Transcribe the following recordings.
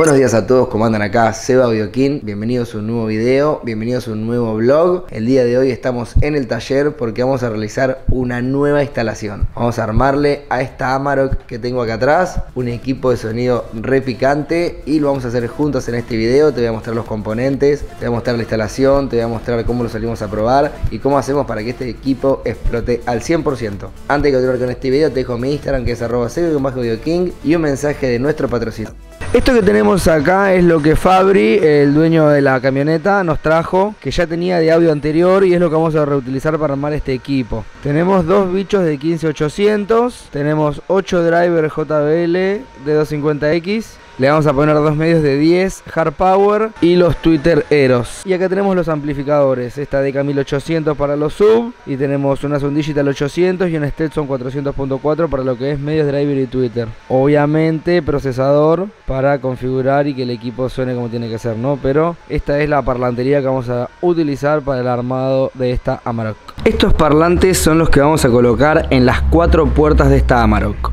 Buenos días a todos, ¿cómo andan acá? Seba Bioquín, bienvenidos a un nuevo video, bienvenidos a un nuevo vlog. El día de hoy estamos en el taller porque vamos a realizar una nueva instalación. Vamos a armarle a esta Amarok que tengo acá atrás, un equipo de sonido re picante y lo vamos a hacer juntos en este video. Te voy a mostrar los componentes, te voy a mostrar la instalación, te voy a mostrar cómo lo salimos a probar y cómo hacemos para que este equipo explote al 100%. Antes de continuar con este video te dejo mi Instagram que es arroba y un mensaje de nuestro patrocinador. Esto que tenemos acá es lo que Fabri, el dueño de la camioneta, nos trajo, que ya tenía de audio anterior y es lo que vamos a reutilizar para armar este equipo. Tenemos dos bichos de 15800, tenemos 8 drivers JBL de 250X le vamos a poner dos medios de 10 Hard Power y los Twitter Eros. Y acá tenemos los amplificadores. Esta DK1800 para los sub. Y tenemos una Sound Digital 800 y una Stetson 400.4 para lo que es medios driver y Twitter. Obviamente procesador para configurar y que el equipo suene como tiene que ser, ¿no? Pero esta es la parlantería que vamos a utilizar para el armado de esta Amarok. Estos parlantes son los que vamos a colocar en las cuatro puertas de esta Amarok.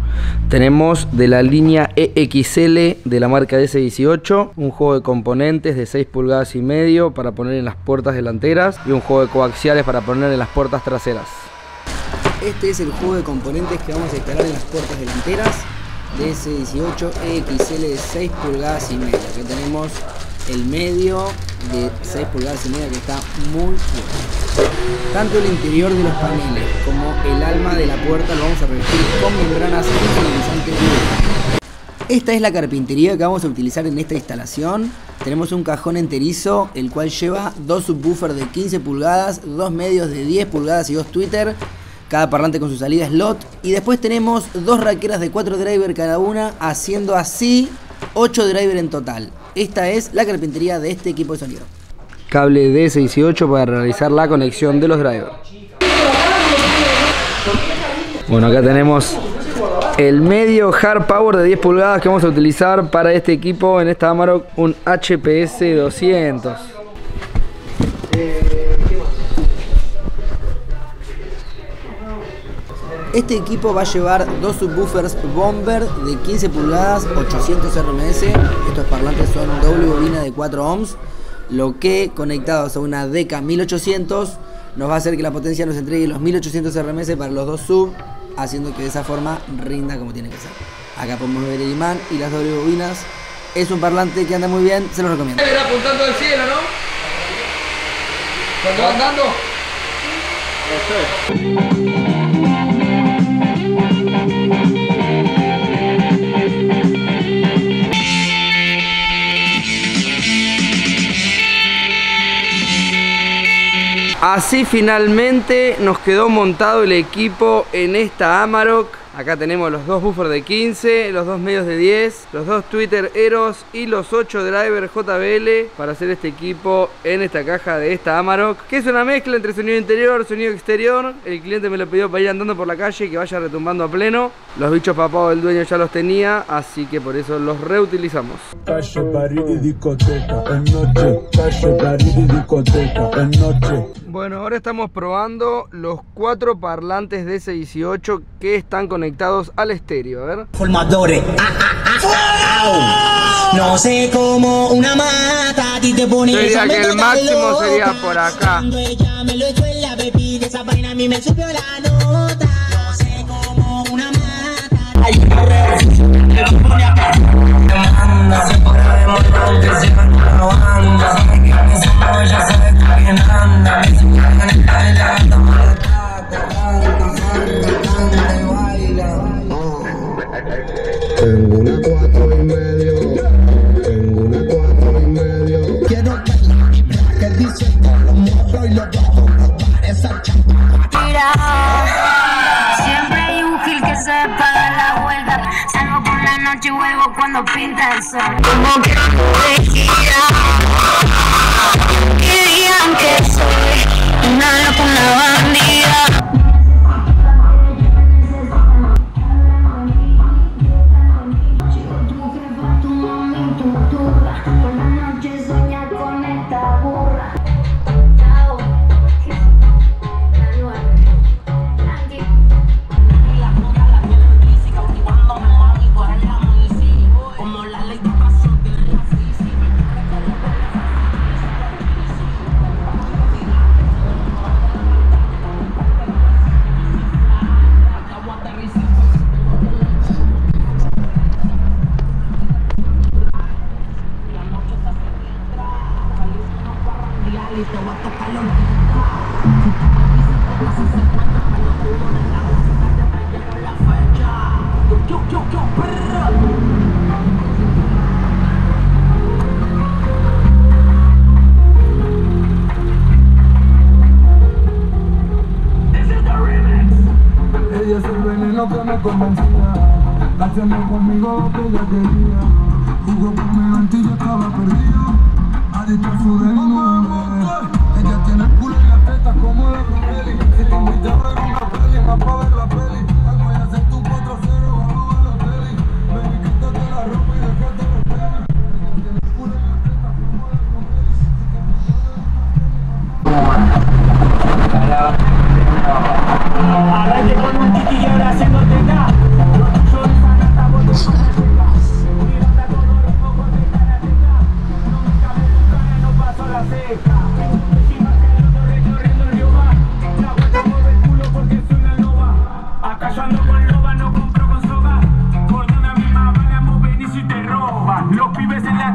Tenemos de la línea EXL de la marca S18, un juego de componentes de 6 pulgadas y medio para poner en las puertas delanteras y un juego de coaxiales para poner en las puertas traseras. Este es el juego de componentes que vamos a instalar en las puertas delanteras de S18 EXL de 6 pulgadas y media. Que tenemos el medio de 6 pulgadas y media que está muy bien. Tanto el interior de los paneles como el alma de la puerta lo vamos a revestir con membranas impermeabilizantes esta es la carpintería que vamos a utilizar en esta instalación. Tenemos un cajón enterizo, el cual lleva dos subwoofers de 15 pulgadas, dos medios de 10 pulgadas y dos Twitter, cada parlante con su salida slot. Y después tenemos dos raqueras de 4 driver cada una, haciendo así 8 driver en total. Esta es la carpintería de este equipo de sonido. Cable D18 para realizar la conexión de los drivers. Bueno, acá tenemos el medio hard power de 10 pulgadas que vamos a utilizar para este equipo en esta Amarok, un HPS 200. Este equipo va a llevar dos subwoofers Bomber de 15 pulgadas, 800 RMS. Estos parlantes son doble bobina de 4 ohms, lo que conectados a una DK 1800 nos va a hacer que la potencia nos entregue los 1800 RMS para los dos sub haciendo que de esa forma rinda como tiene que ser. Acá podemos ver el imán y las doble bobinas. Es un parlante que anda muy bien, se lo recomiendo. apuntando al cielo, ¿no? ¿Cuando andando? Así finalmente nos quedó montado el equipo en esta Amarok Acá tenemos los dos buffers de 15, los dos medios de 10, los dos Twitter Eros y los 8 driver JBL para hacer este equipo en esta caja de esta Amarok, que es una mezcla entre sonido interior, sonido exterior. El cliente me lo pidió para ir andando por la calle y que vaya retumbando a pleno. Los bichos papados del dueño ya los tenía, así que por eso los reutilizamos. Bueno, ahora estamos probando los cuatro parlantes de S18 que están conectados al estéreo. A ver. Formadores. Ah, ah, ah, no sé cómo una mata a ti te pone Sería que el máximo sería por acá. Cuando ella me lo echó en la bebida, esa vaina a mí me subió la nota. Y los bajos. Esa Mira, siempre hay un gil que se paga la vuelta. Salgo por la noche y vuelvo cuando pinta el sol. Como que me gira. Y digan que grito, guatapalón. Yo, yo, que me convencía. Hacerme conmigo lo que ella quería. Jugó conmigo en estaba perdido. Adicto a su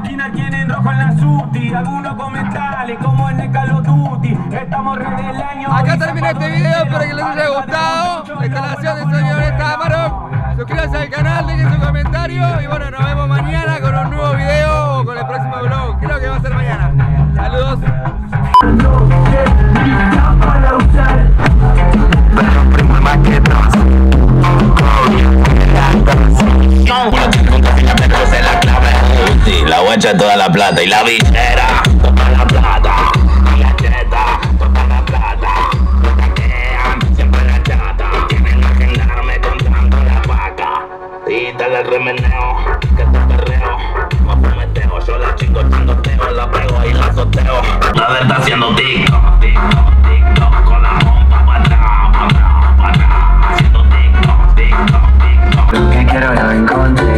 esquina tienen rojo en la suti. Algunos comentales como en el Call of Duty. Estamos re del año. Acá termina este video, de espero que les haya gustado. La instalación del señor está Amarok. Suscríbanse al canal, dejen su comentario y bueno, nos vemos mañana con un guacha toda la plata y la visera Toda la plata Y la cheta Toda la plata Me taquean Siempre la chata Quieren agendarme contando la vaca. Y dale el remeneo Que te perreo. No prometeo Yo la chingo chingoteo La pego y la soteo La de está haciendo TikTok TikTok, TikTok Con la bomba para para para Haciendo TikTok, TikTok Lo que quiero lo encontré,